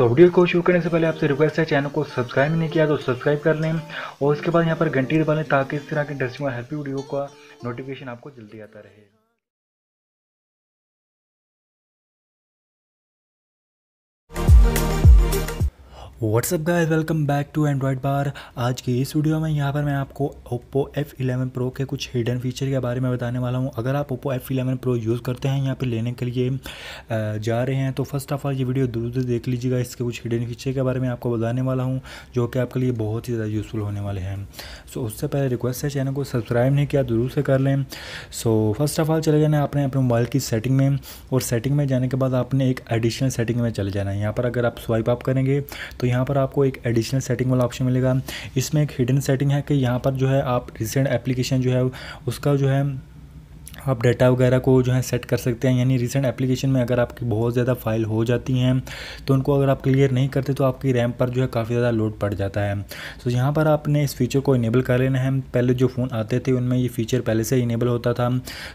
So video को शुरू करने से पहले आपसे रिक्वेस्ट है चैनल को सब्सक्राइब नहीं किया तो सब्सक्राइब कर लें। और उसके बाद यहाँ पर घंटी दबा लें ताकि इस तरह के इंटरेस्टिंग और हेल्पी वीडियो का नोटिफिकेशन आपको जल्दी आता रहे। What's up guys welcome back to Android bar आज की इस वीडियो में यहाँ पर मैं आपको Oppo F11 Pro के कुछ हिडन फीचर के बारे में बताने वाला हूँ। अगर आप Oppo F11 Pro यूज़ करते हैं, यहाँ पे लेने के लिए जा रहे हैं तो फ़र्स्ट ऑफ़ ऑल ये वीडियो दूर दूर देख लीजिएगा। इसके कुछ हिडन फीचर के बारे में आपको बताने वाला हूँ, जो कि आपके लिए बहुत ही ज़्यादा यूज़फुल होने वाले हैं। सो उससे पहले रिक्वेस्ट है चैनल को सब्सक्राइब नहीं किया, दूर से कर लें। सो फ़र्स्ट ऑफ़ ऑल चले जाना आपने अपने मोबाइल की सेटिंग में। और सेटिंग में जाने के बाद आपने एक एडिशनल सेटिंग में चले जाना है। यहाँ पर अगर आप स्वाइप अप करेंगे तो यहाँ पर आपको एक एडिशनल सेटिंग वाला ऑप्शन मिलेगा। इसमें एक हिडन सेटिंग है कि यहाँ पर जो है आप रिसेंट एप्लीकेशन जो है, उसका जो है आप डाटा वगैरह को जो है सेट कर सकते हैं। यानी रिसेंट एप्लीकेशन में अगर आपकी बहुत ज़्यादा फ़ाइल हो जाती हैं तो उनको अगर आप क्लियर नहीं करते तो आपकी रैम पर जो है काफ़ी ज़्यादा लोड पड़ जाता है। तो यहाँ पर आपने इस फीचर को इनेबल कर लेना है। पहले जो फ़ोन आते थे, उनमें ये फीचर पहले से इनेबल होता था।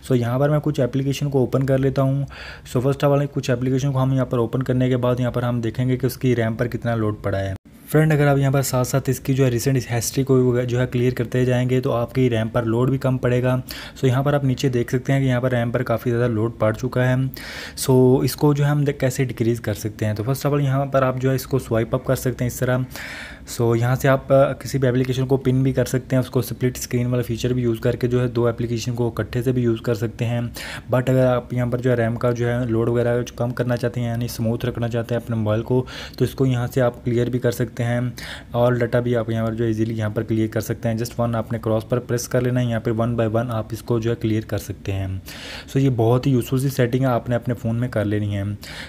सो यहाँ पर मैं कुछ एप्लीकेशन को ओपन कर लेता हूँ। सो फ़र्स्ट ऑफ़ ऑल कुछ एप्लीकेशन को हम यहाँ पर ओपन करने के बाद यहाँ पर हम देखेंगे कि उसकी रैम पर कितना लोड पड़ा है। फ्रेंड अगर आप यहाँ पर साथ साथ इसकी जो है रिसेंट हिस्ट्री को जो है क्लियर करते जाएँगे तो आपकी रैम पर लोड भी कम पड़ेगा। सो so, यहाँ पर आप नीचे देख सकते हैं कि यहाँ पर रैम पर काफ़ी ज़्यादा लोड पड़ चुका है। सो so, इसको जो है हम कैसे डिक्रीज़ कर सकते हैं। तो फ़र्स्ट ऑफ़ ऑल यहाँ पर आप जो है इसको स्वाइप अप कर सकते हैं इस तरह। सो so, यहाँ से आप किसी भी एप्लीकेशन को पिन भी कर सकते हैं उसको स्प्लिट स्क्रीन वाला फीचर भी यूज़ करके जो है दो एप्लीकेशन को इकट्ठे से भी यूज़ कर सकते हैं। बट अगर आप यहाँ पर जो है रैम का जो है लोड वगैरह कम करना चाहते हैं यानी स्मूथ रखना चाहते हैं अपने मोबाइल को तो इसको यहाँ से आप क्लियर भी कर सकते हैं। और डाटा भी आप यहाँ पर जो इजीली यहाँ पर क्लियर कर सकते हैं। जस्ट वन आपने क्रॉस पर प्रेस कर लेना है यहाँ पर वन बाय वन आप इसको जो है क्लियर कर सकते हैं। सो ये बहुत ही यूज़फुल सी सेटिंग आपने अपने फ़ोन में कर लेनी है।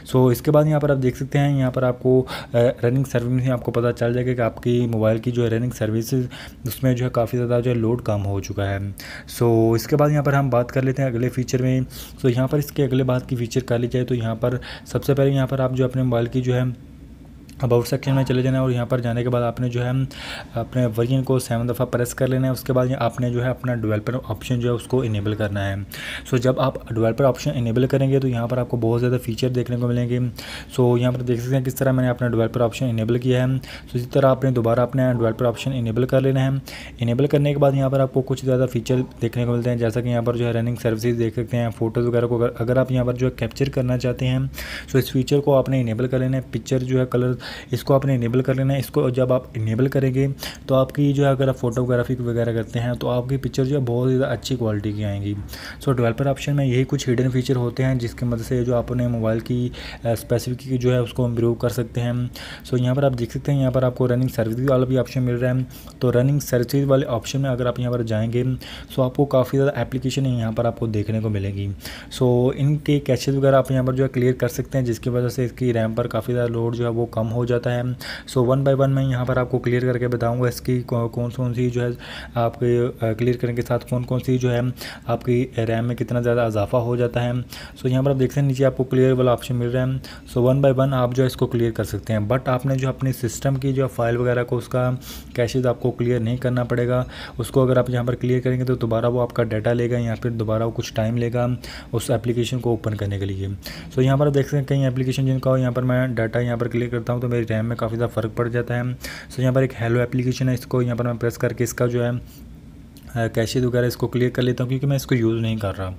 सो इसके बाद यहाँ पर आप देख सकते हैं यहाँ पर आपको रनिंग सर्विस आपको पता चल जाएगा आपकी मोबाइल की जो है रनिंग सर्विस उसमें जो है काफ़ी ज़्यादा जो है लोड कम हो चुका है। सो so, इसके बाद यहाँ पर हम बात कर लेते हैं अगले फीचर में। सो so, यहाँ पर इसके अगले बात की फ़ीचर कर ली जाए तो यहाँ पर सबसे पहले यहाँ पर आप जो अपने मोबाइल की जो है अबाउट सेक्शन में चले जाना है और यहाँ पर जाने के बाद आपने जो है अपने वर्जन को सेवन दफ़ा प्रेस कर लेना है। उसके बाद आपने जो है अपना डेवलपर ऑप्शन जो है उसको इनेबल करना है। सो so, जब आप डेवलपर ऑप्शन इनेबल करेंगे तो यहाँ पर आपको बहुत ज़्यादा फीचर देखने को मिलेंगे। सो so, यहाँ पर देख सकते हैं किस तरह मैंने अपना डेवलपर ऑप्शन इनेबल किया है। सो so, इसी तरह आपने दोबारा अपने डेवलपर ऑप्शन इनेबल कर लेना है। इनेबल करने के बाद यहाँ पर आपको कुछ ज़्यादा फीचर देखने को मिलते हैं। जैसा कि यहाँ पर जो है रनिंग सर्विसेज़ देख सकते हैं फ़ोटोज़ वगैरह को अगर आप यहाँ पर जो है कैप्चर करना चाहते हैं सो इस फीचर को आपने इनेबल कर लेना है। पिक्चर जो है कलर इसको आपने इनेबल कर लेना है। इसको जब आप इनेबल करेंगे तो आपकी जो है, अगर आप फोटोग्राफी वगैरह करते हैं तो आपकी पिक्चर जो है, बहुत ज़्यादा अच्छी क्वालिटी की आएँगी। सो डेवलपर ऑप्शन में यही कुछ हिडन फीचर होते हैं, जिसकी मदद से जो अपने मोबाइल की स्पेसिफिक जो है, उसको इम्प्रूव कर सकते हैं। सो यहाँ पर आप देख सकते हैं, यहाँ पर आपको रनिंग सर्विस वाला भी ऑप्शन मिल रहा है। तो रनिंग सर्विस वाले ऑप्शन में अगर आप यहाँ पर जाएँगे सो आपको काफ़ी ज़्यादा एप्लीकेशन यहाँ पर आपको देखने को मिलेगी। सो इनके कैचेज वगैरह आप यहाँ पर जो है क्लियर कर सकते हैं, जिसकी वजह से इसकी रैम पर काफ़ी ज़्यादा लोड जो है, वो कम हो जाता है। सो वन बाय वन मैं यहाँ पर आपको क्लियर करके बताऊँगा इसकी कौन कौन सी जो है आपके क्लियर करने के साथ कौन कौन सी जो है आपकी रैम में कितना ज़्यादा इजाफा हो जाता है। सो यहाँ पर आप देखते हैं, नीचे आपको क्लियर वाला ऑप्शन मिल रहा है। सो वन बाय वन आप जो है इसको क्लियर कर सकते हैं। बट आपने जो अपने सिस्टम की जो फ़ाइल वगैरह को उसका कैशेज आपको क्लियर नहीं करना पड़ेगा। उसको अगर आप यहाँ पर क्लियर करेंगे तो दोबारा वो आपका डाटा लेगा या फिर दोबारा वो कुछ टाइम लेगा उस एप्लीकेशन को ओपन करने के लिए। सो यहाँ पर आप देख सकते हैं कई एप्लीकेशन जिनका हो, यहाँ पर मैं डाटा यहाँ पर क्लियर करता हूँ तो मेरी रैम में काफ़ी ज़्यादा फ़र्क पड़ जाता है। सो यहाँ पर एक हेलो एप्लीकेशन है, इसको यहाँ पर मैं प्रेस करके इसका जो है कैशेज वगैरह इसको क्लियर कर लेता हूँ क्योंकि मैं इसको यूज़ नहीं कर रहा।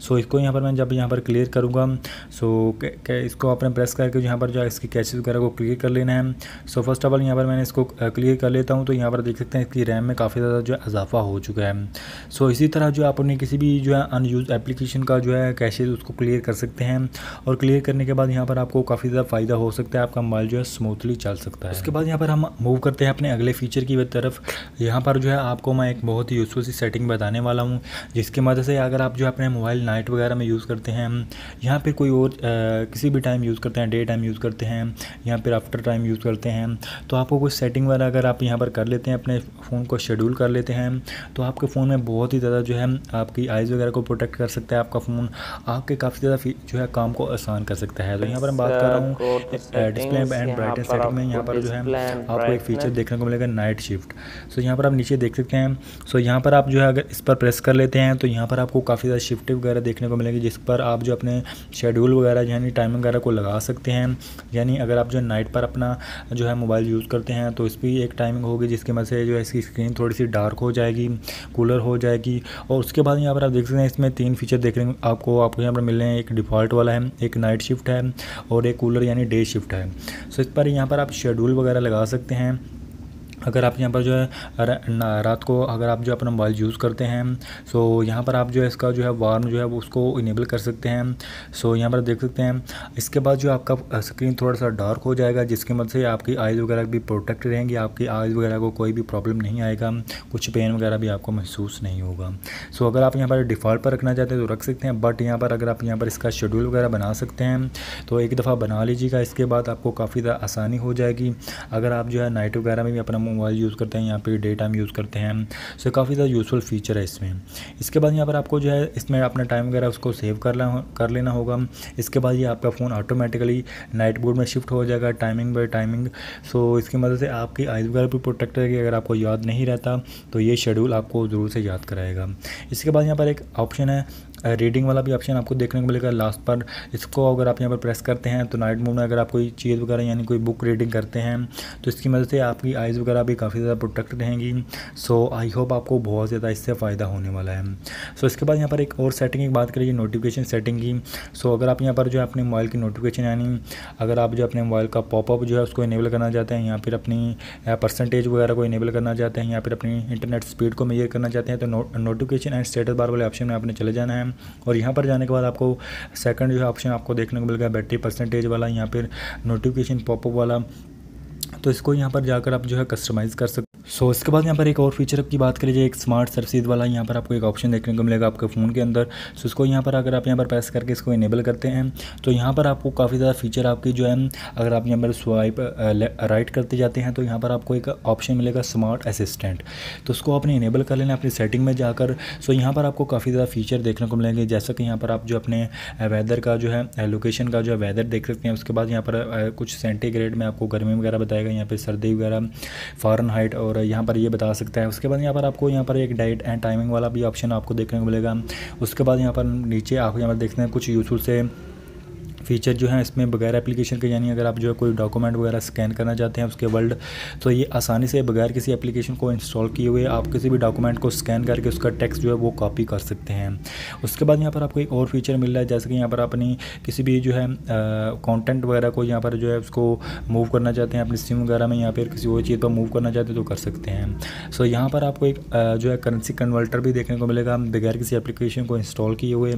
सो so, इसको यहाँ पर मैं जब यहाँ पर क्लियर करूँगा सो so, इसको आपने प्रेस करके यहाँ पर जो है इसकी कैशेज वगैरह को क्लियर कर लेना है। सो फ़र्स्ट ऑफ़ ऑल यहाँ पर मैंने इसको क्लियर कर लेता हूँ तो यहाँ पर देख सकते हैं इसकी रैम में काफ़ी ज़्यादा जो है इजाफा हो चुका है। सो so, इसी तरह जो आपने किसी भी जो है अनयूज एप्लीकेशन का जो है कैशेज उसको क्लियर कर सकते हैं और क्लियर करने के बाद यहाँ पर आपको काफ़ी ज़्यादा फ़ायदा हो सकता है आपका मोबाइल जो है स्मूथली चल सकता है। उसके बाद यहाँ पर हम मूव करते हैं अपने अगले फीचर की तरफ़। यहाँ पर जो है आपको मैं एक बहुत ही यूज़फुल सी सेटिंग बताने वाला हूँ जिसकी मदद से अगर आप जो अपने मोबाइल नाइट वगैरह में यूज़ करते हैं या फिर कोई और आ, किसी भी टाइम यूज़ करते हैं डे टाइम यूज़ करते हैं या फिर आफ्टर टाइम यूज़ करते हैं तो आपको कुछ सेटिंग वगैरह अगर आप यहाँ पर कर लेते हैं अपने फ़ोन को शेड्यूल कर लेते हैं तो आपके फ़ोन में बहुत ही ज़्यादा जो है आपकी आइज़ वगैरह को प्रोटेक्ट कर सकता है आपका फ़ोन आपके काफ़ी ज़्यादा जो है काम को आसान कर सकता है। तो यहाँ पर मैं बात कर रहा हूँ डिस्प्ले एंड ब्राइटनेस सेटिंग में यहाँ पर जो है आपको एक फीचर देखने को मिलेगा नाइट शिफ्ट सो यहाँ पर आप नीचे देख सकते हैं सो यहाँ पर पर आप जो है अगर इस पर प्रेस कर लेते हैं तो यहाँ पर आपको काफ़ी ज़्यादा शिफ्ट वगैरह देखने को मिलेगी, जिस पर आप जो अपने शेड्यूल वगैरह, यानी टाइमिंग वगैरह को लगा सकते हैं। यानी अगर आप जो नाइट पर अपना जो है मोबाइल यूज़ करते हैं तो इस पर एक टाइमिंग होगी, जिसकी वजह से जो है इसकी स्क्रीन थोड़ी सी डार्क हो जाएगी कूलर हो जाएगी। और उसके बाद यहाँ पर आप देख सकते हैं, इसमें तीन फीचर देख रहे हैं आपको आपको यहाँ पर मिल रहे हैं। एक डिफ़ॉल्ट वाला है, एक नाइट शिफ्ट है, और एक कूलर यानी डे शिफ्ट है। सो इस पर यहाँ पर आप शेड्यूल वगैरह लगा सकते हैं। अगर आप यहाँ पर जो है रात को अगर आप जो अपना मोबाइल यूज़ करते हैं, सो यहाँ पर आप जो है इसका जो है वार्म जो है वो उसको इनेबल कर सकते हैं। सो यहाँ पर देख सकते हैं, इसके बाद जो आपका स्क्रीन थोड़ा सा डार्क हो जाएगा, जिसकी मदद से आपकी आइज़ वगैरह भी प्रोटेक्ट रहेंगी, आपकी आइज़ वगैरह को कोई भी प्रॉब्लम नहीं आएगा, कुछ पेन वगैरह भी आपको महसूस नहीं होगा। सो अगर आप यहाँ पर डिफ़ॉल्ट पर रखना चाहते हैं तो रख सकते हैं, बट यहाँ पर अगर आप यहाँ पर इसका शेड्यूल वगैरह बना सकते हैं तो एक दफ़ा बना लीजिएगा, इसके बाद आपको काफ़ी आसानी हो जाएगी। अगर आप जो है नाइट वगैरह में भी अपना मोबाइल यूज़ करते हैं, यहाँ पे डे टाइम यूज़ करते हैं। सो काफ़ी ज़्यादा यूज़फुल फीचर है इसमें। इसके बाद यहाँ पर आपको जो है, इसमें अपना टाइम वगैरह उसको सेव कर कर लेना होगा। इसके बाद ये आपका फ़ोन ऑटोमेटिकली नाइट बोर्ड में शिफ्ट हो जाएगा टाइमिंग बाई टाइमिंग सो इसकी मदद से आपकी आइज़ वगैरह भी प्रोटेक्ट रहेगी, अगर आपको याद नहीं रहता तो ये शेड्यूल आपको ज़रूर से याद कराएगा। इसके बाद यहाँ पर एक ऑप्शन है रीडिंग वाला भी ऑप्शन आपको देखने को मिलेगा। लास्ट पर इसको अगर आप यहाँ पर प्रेस करते हैं तो नाइट मोड में अगर आप कोई चीज़ वगैरह, यानी कोई बुक रीडिंग करते हैं तो इसकी मदद से आपकी आइज़ वगैरह भी काफ़ी ज़्यादा प्रोटेक्ट रहेंगी। सो आई होप आपको बहुत ज़्यादा इससे फ़ायदा होने वाला है। सो इसके बाद यहाँ पर एक और सेटिंग की बात करिए नोटिफिकेशन सेटिंग की। सो अगर आप यहाँ पर जो है अपने मोबाइल की नोटिफिकेशन यानी अगर आप जो अपने मोबाइल का पॉपअप जो है उसको इनेबल करना चाहते हैं, या फिर अपनी परसेंटेज वगैरह को इनेबल करना चाहते हैं, या फिर अपनी इंटरनेट स्पीड को मेजर करना चाहते हैं तो नोटिफिकेशन एंड स्टेटस बार वाले ऑप्शन में आपने चले जाना है। और यहाँ पर जाने के बाद आपको सेकंड जो है ऑप्शन आपको देखने को मिल गया बैटरी परसेंटेज वाला, यहाँ पर नोटिफिकेशन पॉपअप वाला। तो इसको यहाँ पर जाकर आप जो है कस्टमाइज़ कर सकते सो इसके बाद यहाँ पर एक और फीचर की बात करें एक स्मार्ट सर्विस वाला, यहाँ पर आपको एक ऑप्शन देखने को मिलेगा आपके फ़ोन के अंदर। सो इसको यहाँ पर अगर आप यहाँ पर प्रेस करके इसको इनेबल करते हैं तो यहाँ पर आपको काफ़ी ज़्यादा फीचर आपकी जो है, अगर आप यहाँ पर स्वाइप राइट करते जाते हैं तो यहाँ पर आपको एक ऑप्शन मिलेगा स्मार्ट असिस्टेंट तो उसको आपने इनेबल कर लेना अपनी सेटिंग में जाकर। सो यहाँ पर आपको काफ़ी ज़्यादा फीचर देखने को मिलेंगे, जैसा कि यहाँ पर आप जो अपने वेदर का जो है लोकेशन का जो है वेदर देख सकते हैं। उसके बाद यहाँ पर कुछ सेंटीग्रेड में आपको गर्मी वगैरह बताएगा यहाँ पर सर्दी वगैरह फ़ॉरन और यहाँ पर ये बता सकता है। उसके बाद यहाँ पर आपको यहाँ पर एक डाइट एंड टाइमिंग वाला भी ऑप्शन आपको देखने को मिलेगा। उसके बाद यहाँ पर नीचे आप यहाँ पर देखते हैं कुछ यूजफुल से फीचर जो है, इसमें बगैर एप्लीकेशन के, यानी अगर आप जो है कोई डॉक्यूमेंट वगैरह स्कैन करना चाहते हैं उसके वर्ल्ड तो ये आसानी से बगैर किसी एप्लीकेशन को इंस्टॉल किए हुए आप किसी भी डॉक्यूमेंट को स्कैन करके उसका टेक्स्ट जो है वो कॉपी कर सकते हैं। उसके बाद यहाँ पर आपको एक और फीचर मिल रहा है, जैसे कि यहाँ पर अपनी किसी भी जो है कॉन्टेंट वगैरह को यहाँ पर जो है उसको मूव करना चाहते हैं, अपनी सिम वगैरह में या फिर किसी और चीज़ पर मूव करना चाहते हैं तो कर सकते हैं। सो यहाँ पर आपको एक जो है करेंसी कन्वर्टर भी देखने को मिलेगा, बगैर किसी एप्लीकेशन को इंस्टॉल किए हुए।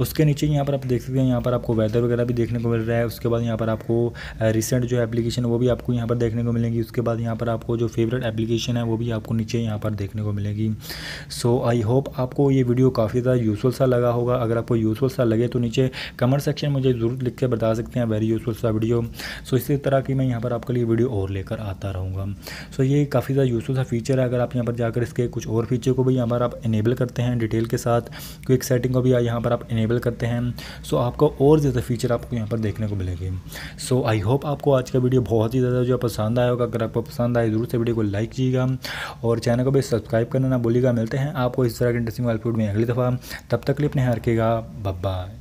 उसके नीचे यहाँ पर आप देख सकते हैं, यहाँ पर आपको वेदर वगैरह भी देखने को मिल रहा है। उसके बाद यहाँ पर आपको रिसेंट जो एप्लीकेशन वो भी आपको यहाँ पर देखने को मिलेगी। उसके बाद यहाँ पर आपको जो फेवरेट एप्लीकेशन है, वो भी आपको नीचे यहाँ पर देखने को मिलेगी। सो आई होप आपको ये वीडियो काफ़ी ज़्यादा यूज़फुल सा लगा होगा। अगर आपको यूज़फुल सा लगे तो नीचे कमेंट सेक्शन मुझे ज़रूर लिख के बता सकते हैं। वेरी यूज़फुल सा वीडियो सो इसी तरह की मैं यहाँ पर आपके लिए वीडियो और लेकर आता रहूँगा। सो ये काफ़ी ज़्यादा यूज़फुल सा फीचर है। अगर आप यहाँ पर जाकर इसके कुछ और फीचर को भी यहाँ पर आप इनेबल करते हैं डिटेल के साथ क्विक सेटिंग को भी यहाँ पर आप इनेबल करते हैं। सो आपको और ज़्यादा फीचर आपको यहाँ पर देखने को मिलेगी। सो आई होप आपको आज का वीडियो बहुत ही ज़्यादा जो पसंद आया होगा। अगर आपको पसंद आए ज़रूर से वीडियो को लाइक कीजिएगा और चैनल को भी सब्सक्राइब करना ना भूलिएगा। मिलते हैं आपको इस तरह के इंटरेस्टिंग वाले फ़ूड में अगली दफ़ा। तब तक लिए अपने हार रखेगा बाय